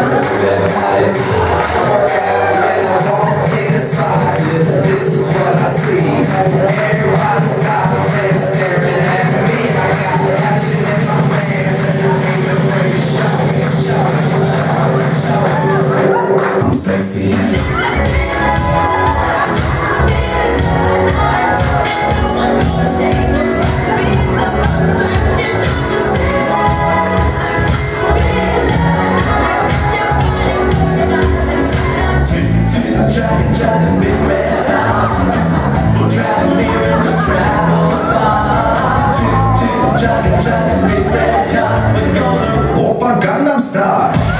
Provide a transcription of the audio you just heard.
Yeah. I'm stuck.